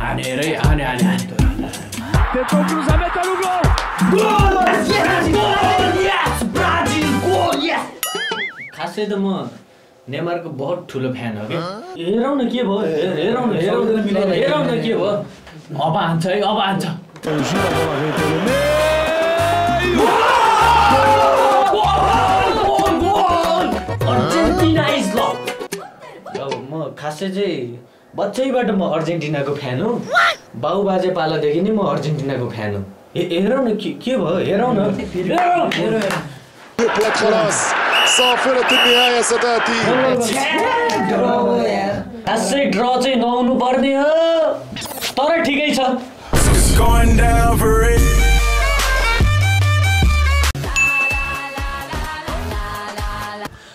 Ane, Ray, ane, ane, ane. Tentou o cruzamento no gol! खासै त म नेमारको बहुत ठुलो फ्यान हो कि हेरौँ न के भयो हेर- हेरौँ न हेरौँ न हेरौँ न के भयो अब हान्छ है अब हान्छ म खासै चाहिँ बच्चैबाट म अर्जेन्टिनाको फ्यान हो। बाउ बाजे पालादेखि नै म अर्जेन्टिनाको फ्यान हो। हेरौँ न के भयो? हेरौँ न। खासै ड्र चाहिँ नहुनु पर्ने हो। तर ठिकै छ।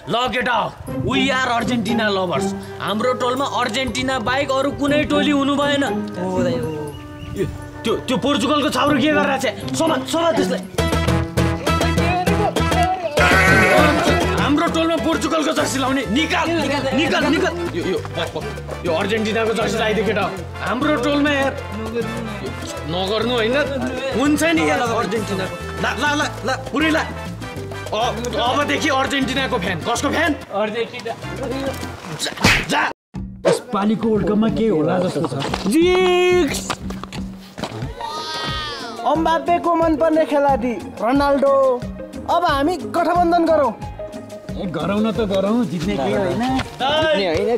ल केटा वी आर अर्जेन्टिना लभर्स हाम्रो टोलमा अर्जेन्टिना बाहेक अरू कुनै टोली हुनु भएन। त्यो त्यो पोर्चुगलको छाउरो के गरिरहेको छ समा समा त्यसलाई। हाम्रो टोलमा पोर्चुगलको जर्सी लाउने। निकाल निकाल निकाल यो यो यो अर्जेन्टिनाको जर्सी लगाइदियो केटा हाम्रो टोलमा यार नगर्नु। होइन। हुन्छ नि अर्जेन्टिनाको ल ल ल ल पुरै ल। अबदेखि अर्जेन्टिनाको फ्यान। कसको फ्यान? अर्जेन्टिना जा। यसपालिको वर्ल्ड कपमा केही होला जस्तो छ? जिक्स। अम्बापेको मनपर्ने खेलाडी रोनाल्डो। अब हामी गठबन्धन गरौँ। न त गरौँ जित्ने केही होइन?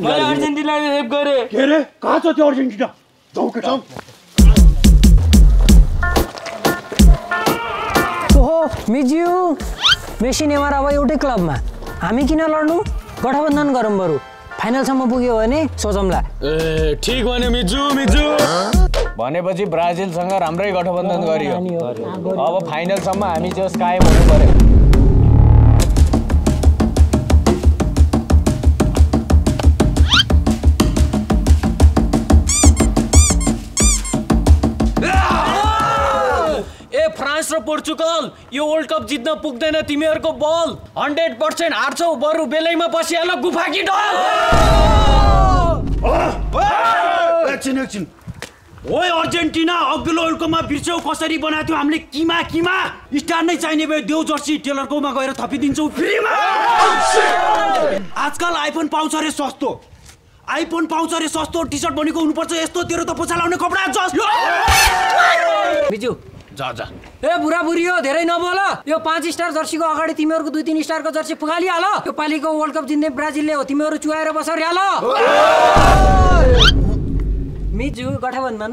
मैले अर्जेन्टिनाले हेल्प गरेँ। के अरे कहाँ छ त्यो अर्जेन्टिना? जाउँ केटा ओहो मिज्यू। मेसी नेमार अब एउटै क्लबमा। हामी किन लड्नु? गठबन्धन गरौँ बरु। फाइनलसम्म पुग्यो भने सोचौँला। ए ठिक भन्यो मिजु मिजु। भनेपछि ब्राजिलसँग राम्रै गठबन्धन गरियो। अब फाइनलसम्म हामी जस कायम हुनु पर्यो र पोर्चुगल। यो वर्ल्ड कप जित्न पुग्दैन तिमीहरूको बल। हन्ड्रेड पर्सेन्ट हार्छौ बरु बेलैमा बसिहाल गुफा कि डल एकछिन एकछिन ओए अर्जेन्टिना अघिल्लो वर्ल्ड कपमा बिर्स्यौ कसरी बनाएको थियो हामीले? किमा किमा? स्टार नै चाहिने भयो देऊ जर्सी। टेलरकोमा गएर थपिदिन्छौ फ्रीमा। आजकल आइफोन पाउँछ अरे सस्तो। आइफोन पाउँछ अरे सस्तो टी सर्ट भनेको हुनुपर्छ यस्तो तेरो त पोछा लाउने कपडा जस मिज्यू जा जा ए बुढा बुढी हो धेरै नबोल। यो पाँच स्टार जर्सीको अगाडि तिमीहरूको दुई तिन स्टारको जर्सी फुकालिहाल यो पालिको वर्ल्ड कप जित्ने ब्राजिलले हो तिमीहरू चुहाएर बस हाल मिजु गठबन्धन।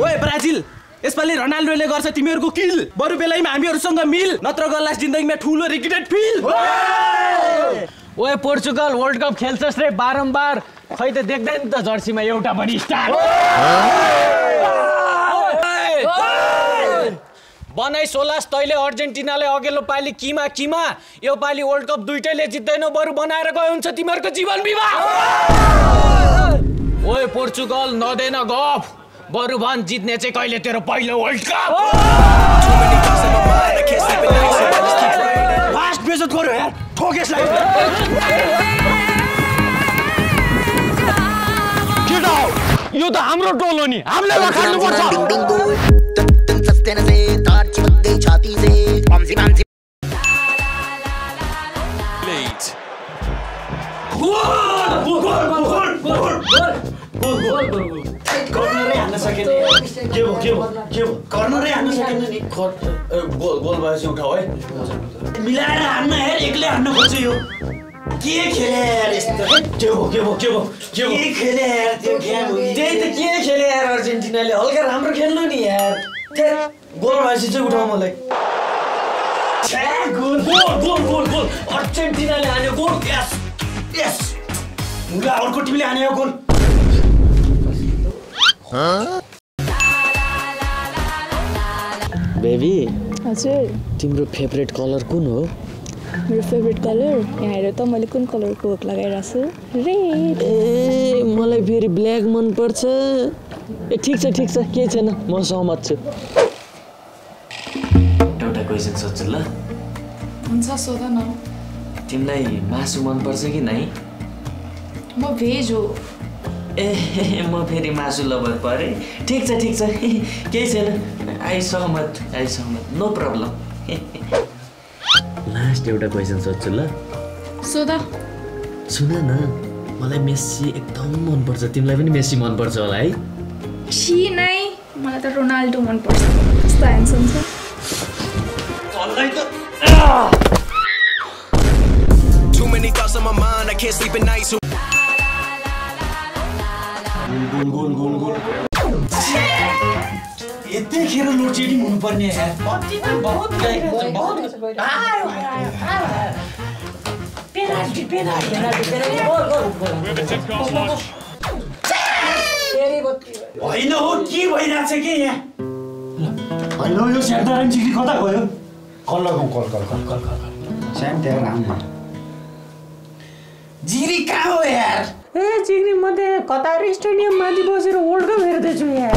ओए ब्राजिल यसपालि रोनाल्डोले गर्छ तिमीहरूको किल। बरु बेलैमा हामीहरूसँग मिल नत्र गल्लास जिन्दगीमा ठुलो रिग्रेट फिल ओए पोर्चुगल वर्ल्ड कप खेल्छस् रे बारम्बार। खै त देख्दैन त जर्सीमा एउटा पनि स्टार। बनाइ सोलास तैँले अर्जेन्टिनाले अघिल्लो पालि किमा किमा यो पालि वर्ल्ड कप दुइटैले जित्दैनौ बरु बनाएर गयो हुन्छ तिमीहरूको जीवन बिमा ओए पोर्चुगल नदेन गफ बरु भन जित्ने चाहिँ कहिले तेरो पहिलो वर्ल्ड कप फास्ट बेजत यार यो त हाम्रो टोल हो नि हामीले पामसी पामसी कर्नरै हान्न सकेन के भयो के भयो के भयो कर्नरै हान्न सकेन नि गोल गोल भएपछि उठाऊ है मिलाएर हान्न हेर एक्लै हान्न खोज्छ यो के खेले यार यस्तो के भयो के भयो के भयो के भयो के खेले यार त्यो गेम त्यही त के खेले यार अर्जेन्टिनाले हल्का राम्रो खेल्नु नि यार गोल भएपछि चाहिँ उठाऊ मलाई गोल गोल गोल गोल अर्जेन्टिनाले हान्यो गोल यस यस। मुला अर्को टिमले हान्यो गोल। बेबी हजुर। तिम्रो फेभरेट कलर कुन हो? मेरो फेभरेट कलर यहाँ हेर त मैले कुन कलरको होक लगाइरहेको छु रेड। ए मलाई फेरि ब्ल्याक मनपर्छ। ए ठिक छ ठिक छ केही छैन म सहमत छु। ल। हुन्छ सोध न। तिमीलाई मासु मनपर्छ कि नै? म भेज हो। ए म फेरि मासु लभर परेँ। ठिक छ ठिक छ। केही छैन। आई सहमत आई सहमत नो प्रब्लम। लास्ट एउटा क्वेसन सोध्छु ल। सोध। सुन न मलाई मेस्सी एकदम मनपर्छ। तिमीलाई पनि मेस्सी मनपर्छ होला है। छि नै? मलाई त रोनाल्डो मनपर्छ। कस्तो ह्यान्डसम छ। Can't sleep at night. So यतिखेर लोड सेडिङ हुनुपर्ने होइन हो। के भइरहेछ कि यहाँ होइन हौ, यो स्यान्टाराम चिक्री कता गयो कल लगाउँ call call call call call call. स्यान्टाराम जिरी कहाँ हो यार ए चिग्री म त्यहाँ कतार स्टेडियम माथि बसेर वर्ल्ड कप हेर्दैछु यहाँ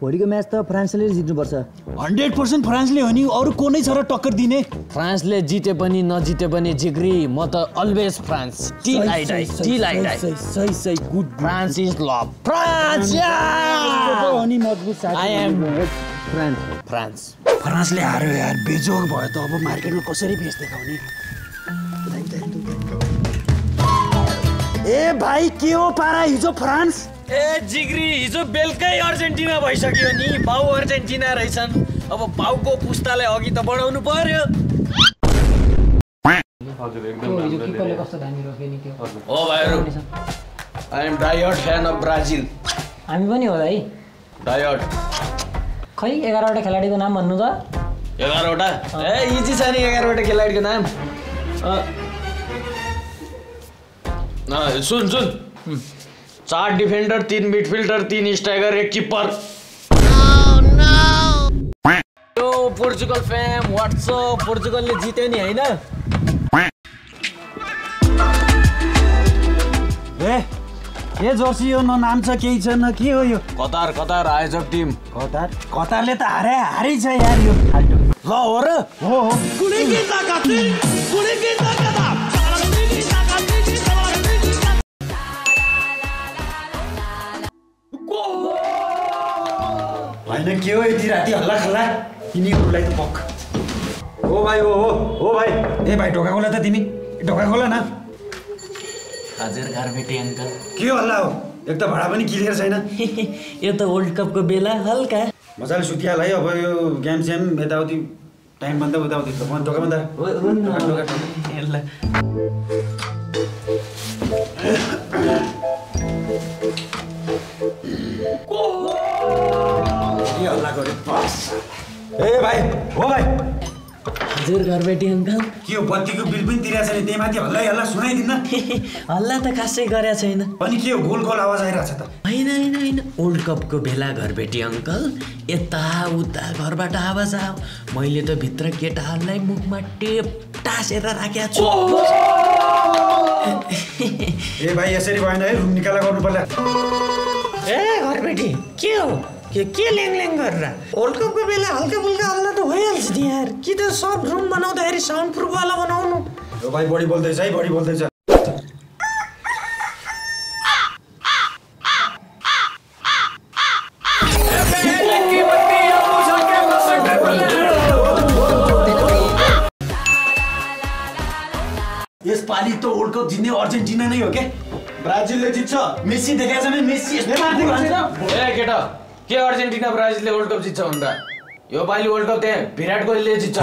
भोलिको म्याच त फ्रान्सले जित्नुपर्छ। हन्ड्रेड पर्सेन्ट फ्रान्सले हो नि अरू को नै छ र टक्कर दिने? फ्रान्सले जिते पनि नजिते पनि जिग्री म त always France. Till I die till I die सही सही सही good France is love France I am France. France. फ्रान्सले हार्यो यार बेजोग भयो त। अब मार्केटमा कसरी बेच देखाउने? ए भाइ के हो पारा? हिजो फ्रान्स? ए जिग्री हिजो बेलुकै अर्जेन्टिना भइसक्यो नि। बाउ अर्जेन्टिना रहेछन्। अब बाउको पुस्तालाई अघि त बढाउनु पर्यो। हो भाइहरू I am diet fan of Brazil हामी पनि होला है डायट खै एघारवटा खेलाडीको नाम भन्नु त? एघारवटा? ए इजी छ नि एघारवटा खेलाडीको नाम। सुन सुन। चार डिफेन्डर तिन मिडफिल्डर तिन स्ट्राइकर एक किप्पर। यो पोर्चुगल फ्याम वाट्सअप पोर्चुगलले जित्यो नि होइन? ए जर्सी यो न नाम छ केही छ न के हो यो? कतार कतार आयोजक टिम। कतार? कतारले त हारे हारै छ यार यो। फाल्टु। ल हो र। हो हो। होइन के हो यति राति हल्ला खल्ला यिनीहरूलाई त पक हो भाइ हो हो हो भाइ। ए भाइ ढोका खोला त तिमी। ढोका खोला न। हजुर घरबेटी अङ्कल के हो हल्ला हो? एक त भाडा पनि क्लियर छैन। यो त वर्ल्ड कपको बेला हल्का। मजाले सुतिहाल है अब यो गेम सेम यताउति टाइम भन्दा उताउति न। ल। के हल्ला ए भाइ हो भाइ। हजुर घरबेटी अङ्कल। के हो बत्तीको बिल पनि तिरेको छैन त्यही माथि हल्ला हल्ला सुनाइदिन्न। हल्ला त खासै गरेको छैन। अनि के हो गोल गोल आवाज आइरहेको छ त? होइन होइन होइन। वर्ल्ड कपको बेला घरबेटी अङ्कल। यता उता घरबाट आवाज आयो। मैले त भित्र केटाहरूलाई मुखमा टेप टाँसेर राखेको छु। ए भाइ यसरी भएन है रुम निकाला गर्नु पर्ला ए घरबेटी के हो? के के ल्याङ गरेर? वर्ल्ड कपको बेला हल्का फुल्का हल्ला त भइहाल्छ नि यार। कि त सब रुम बनाउँदाखेरि साउन्ड प्रुफवाला बनाउनु? यो भाइ बढी बोल्दैछ है बढी बोल्दैछ। यसपालि त वर्ल्ड कप जित्ने अर्जेन्टिना नै हो क्या ब्राजिलले जित्छ मेस्सी देखाएको छ भने मेस्सी यस्तै मार्दै भन्छ ए केटा। के अर्जेन्टिना ब्राजिलले वर्ल्ड कप जित्छ भन्दा? यो पालि वर्ल्ड कप त्यहाँ विराट कोहलीले जित्छ।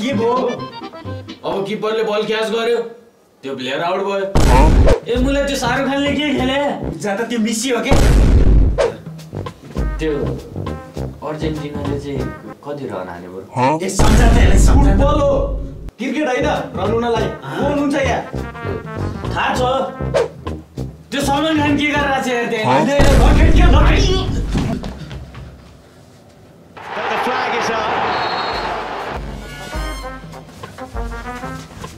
के भयो अब किपरले बल क्याच गर्यो त्यो प्लेयर आउट भयो। ए मुले त्यो शाहरुख खानले के खेले? ज्यादा त्यो मेस्सी हो क्या त्यो अर्जेन्टिनाले चाहिँ कति रन हान्यो बरु? ए फुटबल हो। क्रिकेट होइन रन हुनलाई। गोल हुन्छ क्या थाहा छ। त्यो सलमान खान के छ त्यहाँ?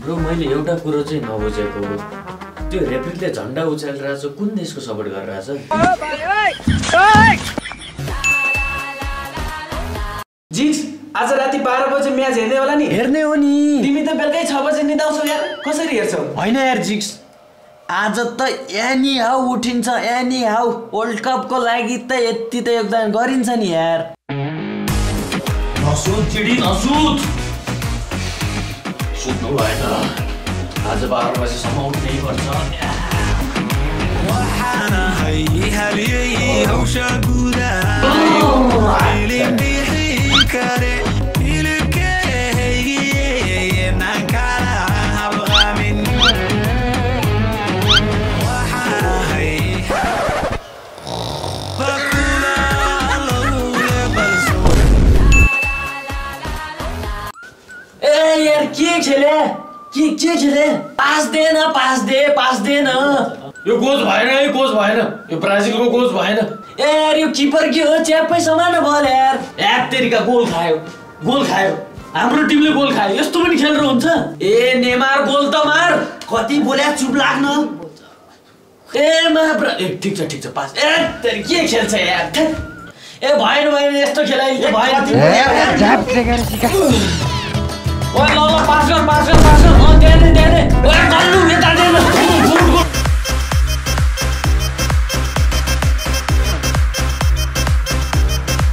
ब्रो मैले एउटा कुरो चाहिँ नबुझेको हो। त्यो रेफ्रीले झन्डा उचालिरहेछ कुन देशको सपोर्ट गरिरहेछ? जिन्स आज राति बाह्र बजे म्याच हेर्ने होला नि? हेर्ने हो नि। तिमी त बेलुकै छ बजे निदाउँछौ यार। कसरी हेर्छौ? होइन यार जिक्स आज त एनी हाउ उठिन्छ एनी हाउ। वर्ल्ड कपको लागि त यति त योगदान गरिन्छ नि यार। नसुत चिडी नसुत सुत्नु भएन। आज बाह्र बजीसम्म उठ्नै पर्छ। यार के खेले? के के खेले? पास दे न पास दे पास दे न। यो गोज भएन है गोज भएन। यो ब्राजिलको गोज भएन। ए यार यो किपर के हो? च्यापै समान बल यार। एक तेरिका गोल खायो। गोल खायो। हाम्रो टिमले गोल खायो। यस्तो पनि खेलेर हुन्छ। ए नेमार गोल त मार। कति बोल्या चुप लाग्न। ए महाप्र ए ठिक छ ठिक छ पास। ए तेरि के खेल्छ यार। ए भएन भएन यस्तो खेलाइ। ए भएन। ल ल पास गर पास गर पास गर अँ त्यहाँ दे त्यहाँ